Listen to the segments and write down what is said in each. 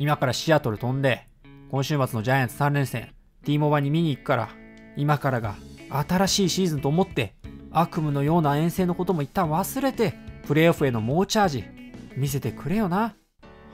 今からシアトル飛んで、今週末のジャイアンツ3連戦、T モバに見に行くから、今からが新しいシーズンと思って、悪夢のような遠征のことも一旦忘れて、プレーオフへの猛チャージ、見せてくれよな。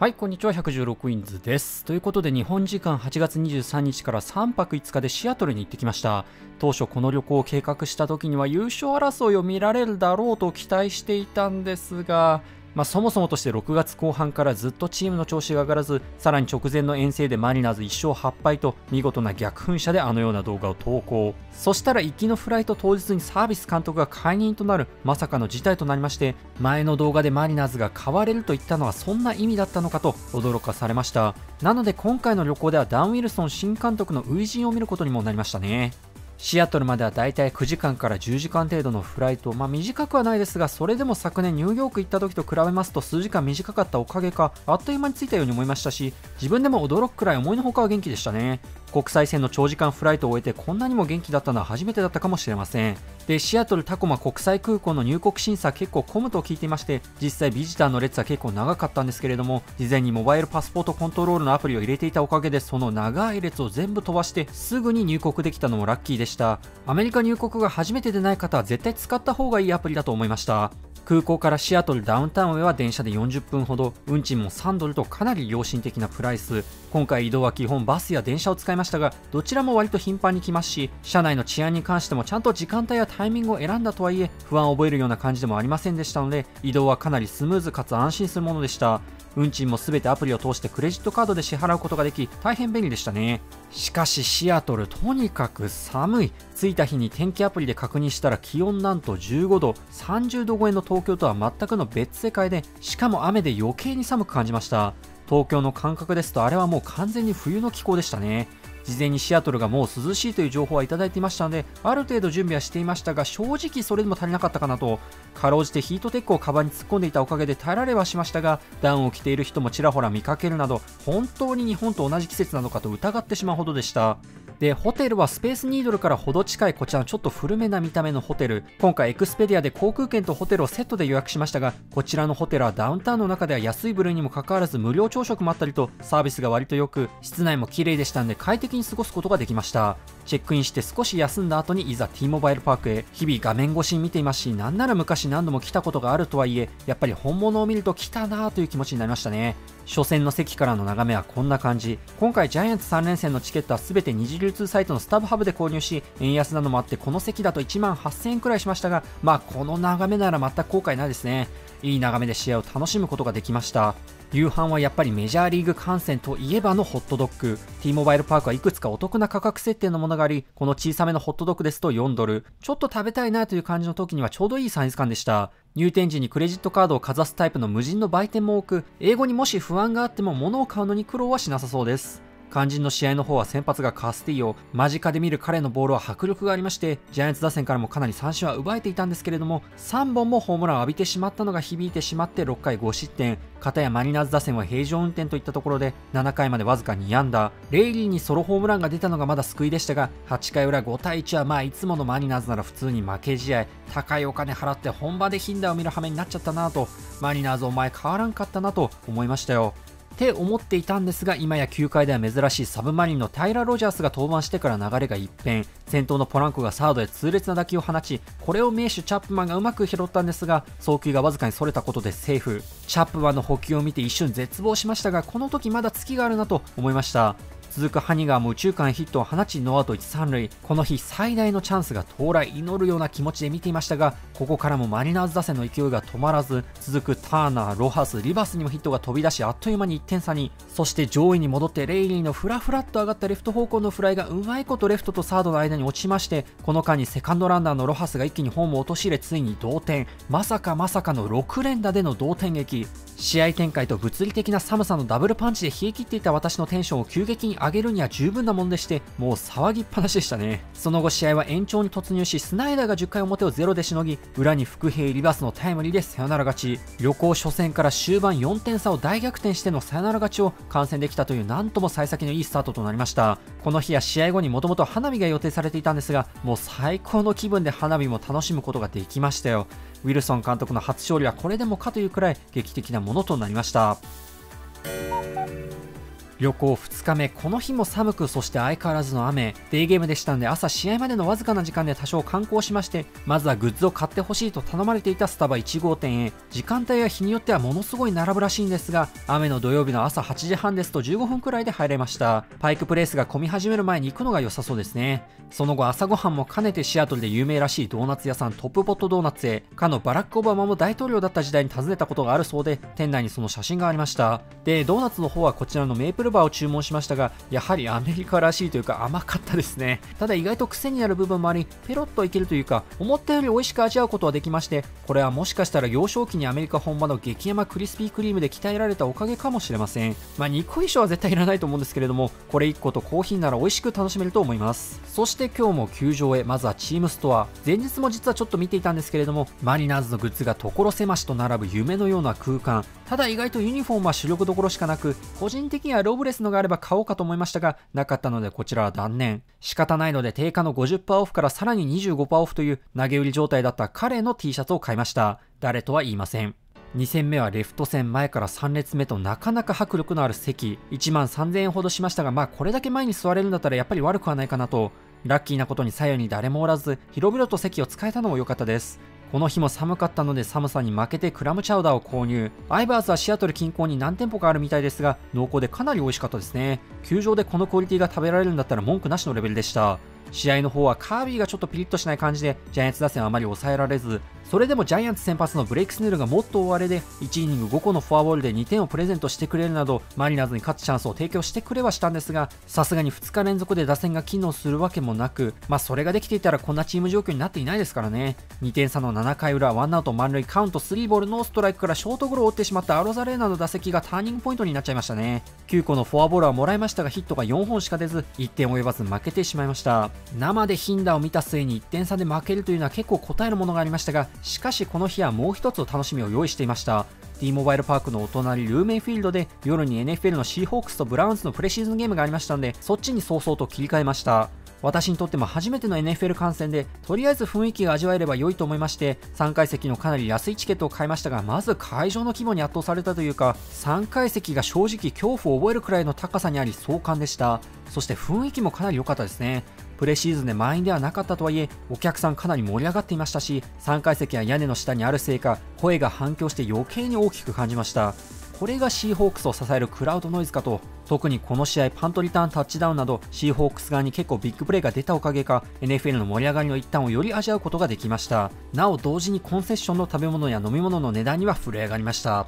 はい、こんにちは、116インズです。ということで、日本時間8月23日から3泊5日でシアトルに行ってきました。当初この旅行を計画した時には優勝争いを見られるだろうと期待していたんですが、まあ、そもそもとして6月後半からずっとチームの調子が上がらずさらに直前の遠征でマリナーズ1勝8敗と見事な逆噴射であのような動画を投稿。そしたら行きのフライト当日にサービス監督が解任となるまさかの事態となりまして前の動画でマリナーズが変われると言ったのはそんな意味だったのかと驚かされました。なので今回の旅行ではダン・ウィルソン新監督の初陣を見ることにもなりましたね。シアトルまではだいたい9時間から10時間程度のフライト、まあ短くはないですが、それでも昨年ニューヨーク行った時と比べますと数時間短かったおかげか、あっという間に着いたように思いましたし、自分でも驚くくらい思いのほかは元気でしたね。国際線の長時間フライトを終えてこんなにも元気だったのは初めてだったかもしれません。で、シアトルタコマ国際空港の入国審査結構混むと聞いていまして、実際ビジターの列は結構長かったんですけれども、事前にモバイルパスポートコントロールのアプリを入れていたおかげで、その長い列を全部飛ばしてすぐに入国できたのもラッキーでした。アメリカ入国が初めてでない方は絶対使った方がいいアプリだと思いました。空港からシアトルダウンタウンへは電車で40分ほど運賃も3ドルとかなり良心的なプライス今回移動は基本バスや電車を使いましたしたがどちらも割と頻繁に来ますし車内の治安に関してもちゃんと時間帯やタイミングを選んだとはいえ不安を覚えるような感じでもありませんでしたので移動はかなりスムーズかつ安心するものでした。運賃も全てアプリを通してクレジットカードで支払うことができ大変便利でしたね。しかしシアトルとにかく寒い。着いた日に天気アプリで確認したら気温なんと15度30度超えの東京とは全くの別世界でしかも雨で余計に寒く感じました。東京の感覚ですとあれはもう完全に冬の気候でしたね。事前にシアトルがもう涼しいという情報はいただいていましたのである程度準備はしていましたが正直それでも足りなかったかなとかろうじてヒートテックをカバンに突っ込んでいたおかげで耐えられはしましたがダウンを着ている人もちらほら見かけるなど本当に日本と同じ季節なのかと疑ってしまうほどでした。で、ホテルはスペースニードルからほど近いこちらのちょっと古めな見た目のホテル。今回エクスペディアで航空券とホテルをセットで予約しましたが、こちらのホテルはダウンタウンの中では安い部類にもかかわらず無料朝食もあったりとサービスが割と良く、室内も綺麗でしたんで快適に過ごすことができました。チェックインして少し休んだ後にいざ T モバイルパークへ日々画面越しに見ていますしなんなら昔何度も来たことがあるとはいえやっぱり本物を見ると来たなという気持ちになりましたね初戦の席からの眺めはこんな感じ今回ジャイアンツ3連戦のチケットは全て二次流通サイトのスタブハブで購入し円安なのもあってこの席だと1万8000円くらいしましたがまあこの眺めなら全く後悔ないですね。いい眺めで試合を楽しむことができました。夕飯はやっぱりメジャーリーグ観戦といえばのホットドッグ。T モバイルパークはいくつかお得な価格設定のものがありこの小さめのホットドッグですと4ドル。ちょっと食べたいなという感じの時にはちょうどいいサイズ感でした。入店時にクレジットカードをかざすタイプの無人の売店も多く、英語にもし不安があっても物を買うのに苦労はしなさそうです。肝心の試合の方は先発がカスティーヨ。間近で見る彼のボールは迫力がありましてジャイアンツ打線からもかなり三振は奪えていたんですけれども3本もホームランを浴びてしまったのが響いてしまって6回5失点。片やマリナーズ打線は平常運転といったところで7回までわずか2安打。レイリーにソロホームランが出たのがまだ救いでしたが8回裏5対1はまあいつものマリナーズなら普通に負け試合。高いお金払って本場でヒンダーを見る羽目になっちゃったなとマリナーズお前変わらんかったなと思いましたよ。って思っていたんですが今や球界では珍しいサブマリンのタイラー・ロジャースが登板してから流れが一変。先頭のポランコがサードへ痛烈な打球を放ちこれを名手チャップマンがうまく拾ったんですが送球がわずかにそれたことでセーフ。チャップマンの捕球を見て一瞬絶望しましたがこの時まだツキがあるなと思いました。続くハニガーも右中間ヒットを放ちノーアウト1、3塁。この日最大のチャンスが到来。祈るような気持ちで見ていましたがここからもマリナーズ打線の勢いが止まらず続くターナー、ロハス、リバスにもヒットが飛び出しあっという間に1点差に。そして上位に戻ってレイリーのフラフラっと上がったレフト方向のフライがうまいことレフトとサードの間に落ちましてこの間にセカンドランナーのロハスが一気にホームを陥れついに同点。まさかまさかの6連打での同点劇。試合展開と物理的な寒さのダブルパンチで冷え切っていた私のテンションを急激に上げるには十分なものでしてもう騒ぎっぱなしでしたね。その後試合は延長に突入しスナイダーが10回表をゼロでしのぎ裏に伏兵リバースのタイムリーでサヨナラ勝ち。旅行初戦から終盤4点差を大逆転してのサヨナラ勝ちを観戦できたというなんとも幸先のいいスタートとなりました。この日は試合後にもともと花火が予定されていたんですがもう最高の気分で花火も楽しむことができましたよ。ウィルソン監督の初勝利はこれでもかというくらい劇的なものとなりました。旅行2日目、この日も寒く、そして相変わらずの雨、デーゲームでしたんで、朝試合までのわずかな時間で多少観光しまして、まずはグッズを買ってほしいと頼まれていたスタバ1号店へ、時間帯や日によってはものすごい並ぶらしいんですが、雨の土曜日の朝8時半ですと15分くらいで入れました。パイクプレイスが混み始める前に行くのが良さそうですね。その後、朝ごはんも兼ねてシアトルで有名らしいドーナツ屋さんトップポットドーナツへ、かのバラック・オバマも大統領だった時代に訪ねたことがあるそうで、店内にその写真がありました。で、ドーナツの方はこちらのメープルルバーを注文しましたが、やはりアメリカらしいというか甘かったですね。ただ意外と癖になる部分もあり、ペロッといけるというか、思ったより美味しく味わうことはできまして、これはもしかしたら幼少期にアメリカ本場の激甘クリスピークリームで鍛えられたおかげかもしれません。まあ、肉衣装は絶対いらないと思うんですけれども、これ1個とコーヒーなら美味しく楽しめると思います。そして今日も球場へ、まずはチームストア。前日も実はちょっと見ていたんですけれども、マリナーズのグッズが所狭しと並ぶ夢のような空間。ただ意外とユニフォームは主力どころしかなく、個人的にはロブレスのがあれば買おうかと思いましたが、なかったのでこちらは断念。仕方ないので定価の50%オフからさらに25%オフという投げ売り状態だった彼の T シャツを買いました。誰とは言いません。2戦目はレフト線前から3列目となかなか迫力のある席1万3000円ほどしましたがまあこれだけ前に座れるんだったらやっぱり悪くはないかなとラッキーなことに左右に誰もおらず広々と席を使えたのも良かったですこの日も寒かったので寒さに負けてクラムチャウダーを購入。アイバーズはシアトル近郊に何店舗かあるみたいですが、濃厚でかなり美味しかったですね。球場でこのクオリティが食べられるんだったら文句なしのレベルでした。試合の方はカービィがちょっとピリッとしない感じで、ジャイアンツ打線はあまり抑えられず、それでもジャイアンツ先発のブレイクスネルがもっと大荒れで1イニング5個のフォアボールで2点をプレゼントしてくれるなどマリナーズに勝つチャンスを提供してくれはしたんですがさすがに2日連続で打線が機能するわけもなくまあそれができていたらこんなチーム状況になっていないですからね。2点差の7回裏1アウト満塁カウント3ボールノーストライクからショートゴロを打ってしまったアロザレーナの打席がターニングポイントになっちゃいましたね。9個のフォアボールはもらいましたがヒットが4本しか出ず1点及ばず負けてしまいました。生でヒンダを見た末に1点差で負けるというのは結構答えるものがありましたがしかしこの日はもう一つ楽しみを用意していました。T モバイルパークのお隣ルーメンフィールドで夜に NFL のシーホークスとブラウンズのプレシーズンゲームがありましたのでそっちに早々と切り替えました。私にとっても初めての NFL 観戦でとりあえず雰囲気が味わえれば良いと思いまして3階席のかなり安いチケットを買いましたがまず会場の規模に圧倒されたというか3階席が正直恐怖を覚えるくらいの高さにあり壮観でした。そして雰囲気もかなり良かったですね。プレシーズンで満員ではなかったとはいえお客さんかなり盛り上がっていましたし3階席は屋根の下にあるせいか声が反響して余計に大きく感じました。これがシーホークスを支えるクラウドノイズかと特にこの試合パントリターンタッチダウンなどシーホークス側に結構ビッグプレーが出たおかげか NFL の盛り上がりの一端をより味わうことができました。なお同時にコンセッションの食べ物や飲み物の値段には震え上がりました。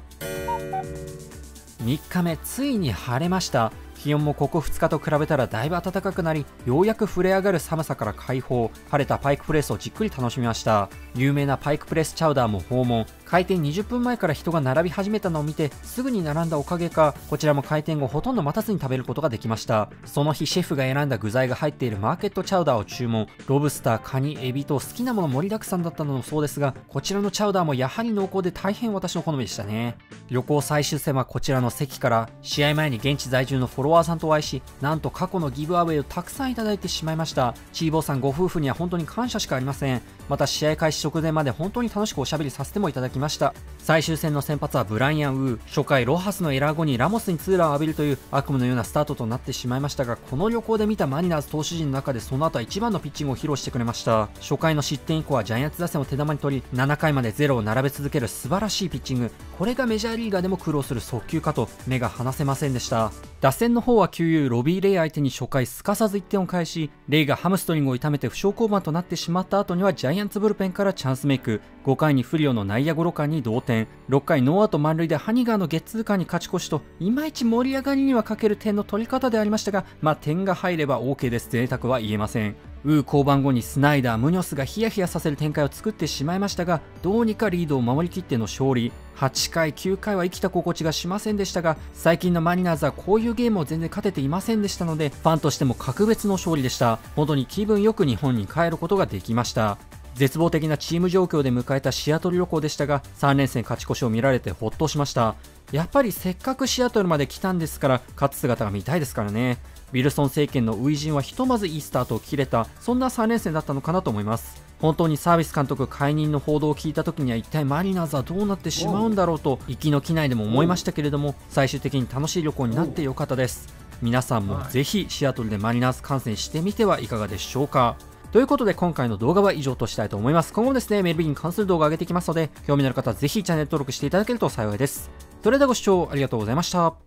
3日目ついに晴れました。気温もここ2日と比べたらだいぶ暖かくなりようやく触れ上がる寒さから解放。晴れたパイクプレスをじっくり楽しみました。有名なパイクプレスチャウダーも訪問。開店20分前から人が並び始めたのを見てすぐに並んだおかげかこちらも開店後ほとんど待たずに食べることができました。その日シェフが選んだ具材が入っているマーケットチャウダーを注文。ロブスターカニエビと好きなもの盛りだくさんだったのもそうですがこちらのチャウダーもやはり濃厚で大変私の好みでしたね。旅行最終戦はこちらの席から試合前に現地在住のフォロワーさんとお会いしなんと過去のギブアウェイをたくさんいただいてしまいました。チーボーさんご夫婦には本当に感謝しかありません。また試合開始直前まで本当に楽しくおしゃべりさせてもいただきました。最終戦の先発はブライアン・ウー。初回ロハスのエラー後にラモスにツーランを浴びるという悪夢のようなスタートとなってしまいましたがこの旅行で見たマリナーズ投手陣の中でその後は一番のピッチングを披露してくれました。初回の失点以降はジャイアンツ打線を手玉に取り7回までゼロを並べ続ける素晴らしいピッチング。これがメジャーリーガーでも苦労する速球かと目が離せませんでした。打線の方は旧友ロビー・レイ相手に初回すかさず1点を返しレイがハムストリングを痛めて負傷降板となってしまった後にはジャイアンツアンツブルペンからチャンスメイク。5回にフリオの内野ゴロ間に同点。6回ノーアウト満塁でハニガーのゲッツー間に勝ち越しといまいち盛り上がりには欠ける点の取り方でありましたがまあ点が入れば OK です。贅沢は言えません。ウー降板後にスナイダー、ムニョスがヒヤヒヤさせる展開を作ってしまいましたがどうにかリードを守りきっての勝利。8回、9回は生きた心地がしませんでしたが最近のマリナーズはこういうゲームを全然勝てていませんでしたのでファンとしても格別の勝利でした。本当に気分よく日本に帰ることができました。絶望的なチーム状況で迎えたシアトル旅行でしたが3連戦勝ち越しを見られてほっとしました。やっぱりせっかくシアトルまで来たんですから勝つ姿が見たいですからね。ウィルソン政権の初陣はひとまずいいスタートを切れたそんな3連戦だったのかなと思います。本当にサービス監督解任の報道を聞いた時には一体マリナーズはどうなってしまうんだろうと行きの機内でも思いましたけれども最終的に楽しい旅行になってよかったです。皆さんもぜひシアトルでマリナーズ観戦してみてはいかがでしょうか。ということで今回の動画は以上としたいと思います。今後もですねメルビーに関する動画を上げていきますので興味のある方はぜひチャンネル登録していただけると幸いです。それではご視聴ありがとうございました